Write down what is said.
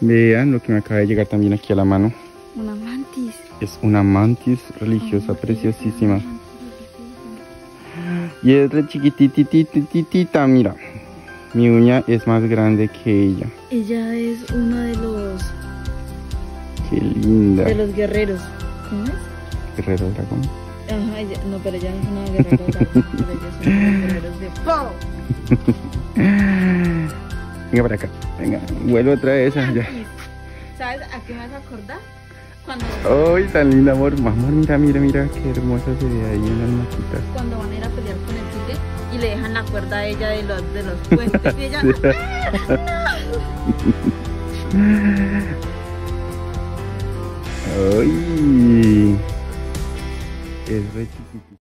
Vean lo que me acaba de llegar también aquí a la mano. Una mantis. Es una mantis religiosa Ay, preciosísima. una mantis religiosa. Y es re chiquitititititita, mira. Mi uña es más grande que ella. Ella es uno de los Qué linda. de los guerreros. ¿Cómo es? Guerrero dragón. Ajá, ella, no, pero ella no es una guerrera dragón, pero ella es uno de guerreros de ¡Pau! Venga para acá. Venga, vuelvo otra vez. Ya. ¿Sabes a qué me vas a acordar? Cuando, Ay, tan linda, amor. Amor, mira, mira, mira. Qué hermosa se ve ahí en las maquitas. cuando van a ir a pelear con el tigre y le dejan la cuerda a ella de los, de los puentes y ella Ay. Es re chiquitita.